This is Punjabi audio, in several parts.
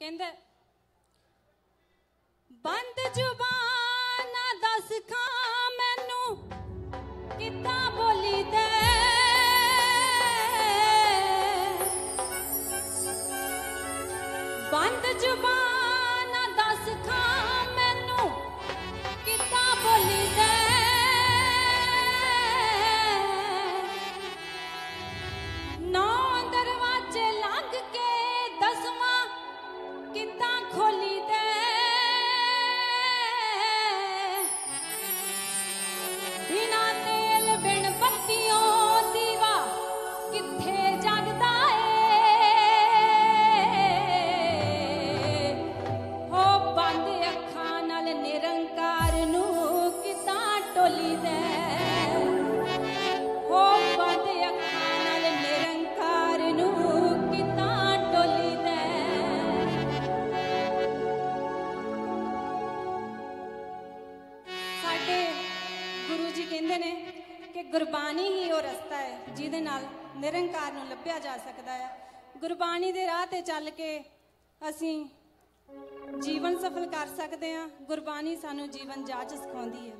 ਕਹਿੰਦਾ ਬੰਦ ਜ਼ੁਬਾਨ ਨੇ ਕਿ ਗੁਰਬਾਣੀ ਹੀ ਉਹ ਰਸਤਾ ਹੈ ਜਿਹਦੇ ਨਾਲ ਨਿਰੰਕਾਰ ਨੂੰ ਲੱਭਿਆ ਜਾ ਸਕਦਾ ਹੈ ਗੁਰਬਾਣੀ ਦੇ ਰਾਹ ਤੇ ਚੱਲ ਕੇ ਅਸੀਂ ਜੀਵਨ ਸਫਲ ਕਰ ਸਕਦੇ ਹਾਂ। ਗੁਰਬਾਣੀ ਸਾਨੂੰ ਜੀਵਨ ਜਾਚ ਸਿਖਾਉਂਦੀ ਹੈ।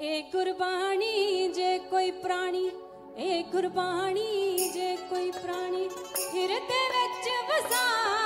ਏ ਗੁਰਬਾਣੀ ਜੇ ਕੋਈ ਪ੍ਰਾਣੀ, ਏ ਗੁਰਬਾਣੀ ਜੇ ਕੋਈ ਪ੍ਰਾਣੀ, ਹਿਰਦੇ ਵਿੱਚ ਵਸਾ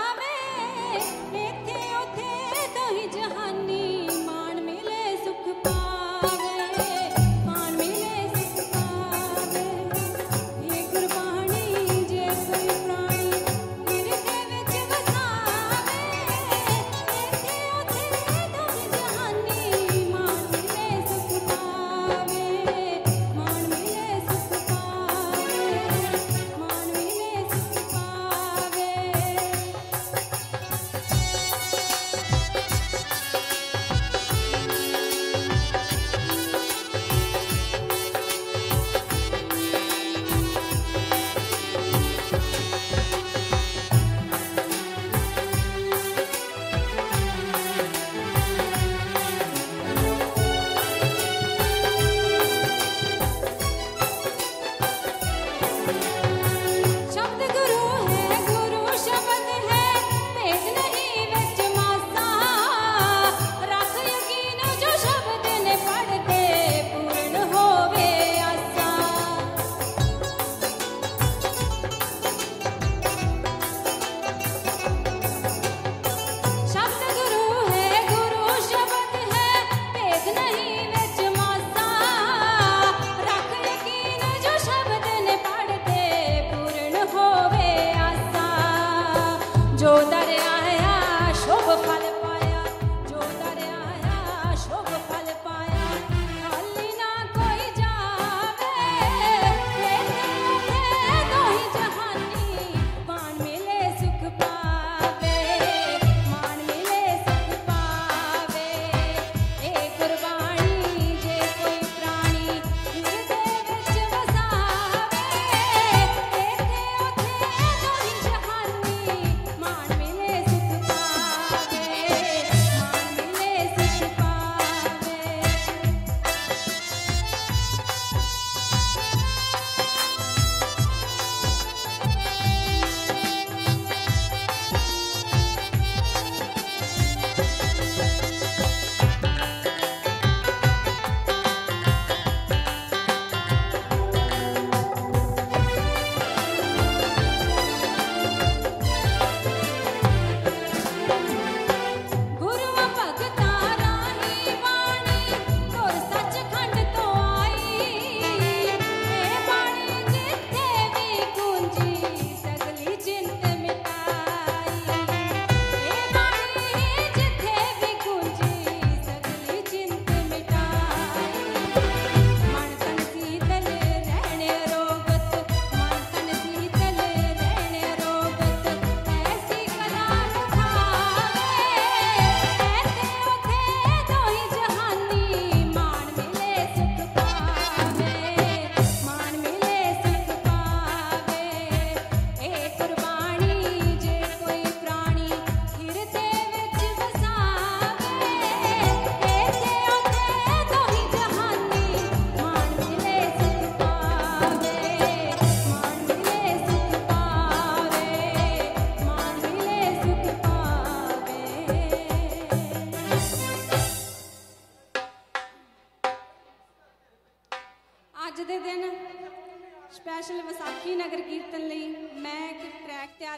जो दरिया शुभ फल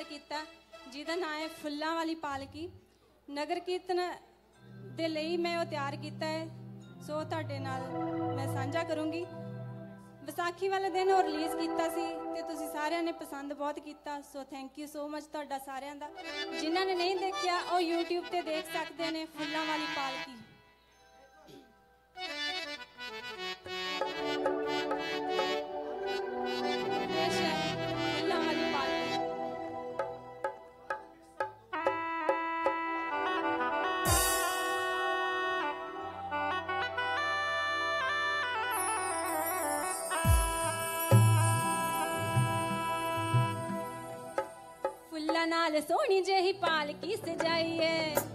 ਕੀਤਾ, ਜਿਹਦਾ ਨਾਮ ਹੈ ਫੁੱਲਾਂ ਵਾਲੀ ਪਾਲਕੀ। ਨਗਰ ਕੀਰਤਨ ਦੇ ਲਈ ਮੈਂ ਉਹ ਤਿਆਰ ਕੀਤਾ ਹੈ। ਸੋ ਤੁਹਾਡੇ ਨਾਲ ਮੈਂ ਸਾਂਝਾ ਕਰੂੰਗੀ। ਵਿਸਾਖੀ ਵਾਲੇ ਦਿਨ ਉਹ ਰਿਲੀਜ਼ ਕੀਤਾ ਸੀ ਤੇ ਤੁਸੀਂ ਸਾਰਿਆਂ ਨੇ ਪਸੰਦ ਬਹੁਤ ਕੀਤਾ। So thank you so much ਤੁਹਾਡਾ ਸਾਰਿਆਂ ਦਾ। ਜਿਨ੍ਹਾਂ ਨੇ ਨਹੀਂ ਦੇਖਿਆ, ਉਹ YouTube ਤੇ ਦੇਖ ਸਕਦੇ ਨੇ ਫੁੱਲਾਂ ਵਾਲੀ ਪਾਲਕੀ। ਨਾਲ ਸੋਹਣੀ ਜਿਹੀ ਪਾਲਕੀ ਸਜਾਈ ਏ